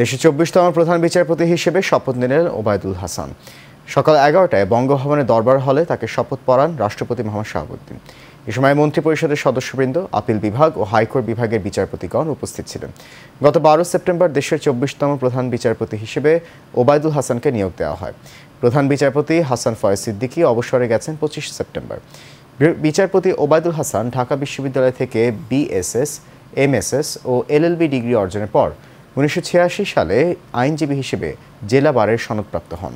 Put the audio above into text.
দেশের চব্বিশতম প্রধান বিচারপতি হিসেবে শপথ নিলেন ওবায়দুল হাসান। সকাল এগারোটায় বঙ্গভবনের দরবার হলে তাকে শপথ পড়ান রাষ্ট্রপতি মোহাম্মদ শাহাবুদ্দিন। এ সময় মন্ত্রিপরিষদের সদস্যবৃন্দ, আপিল বিভাগ ও হাইকোর্ট বিভাগের বিচারপতিগণ উপস্থিত ছিলেন। গত বারো সেপ্টেম্বর দেশের চব্বিশতম প্রধান বিচারপতি হিসেবে ওবায়দুল হাসানকে নিয়োগ দেওয়া হয়। প্রধান বিচারপতি হাসান ফয়েজ সিদ্দিকী অবসরে গেছেন পঁচিশ সেপ্টেম্বর। বিচারপতি ওবায়দুল হাসান ঢাকা বিশ্ববিদ্যালয় থেকে বিএসএস এমএসএস ও এলএলবি ডিগ্রি অর্জনের পর উনিশশো ছিয়াশি সালে আইনজীবী হিসেবে জেলা বারের সনদপ্রাপ্ত হন।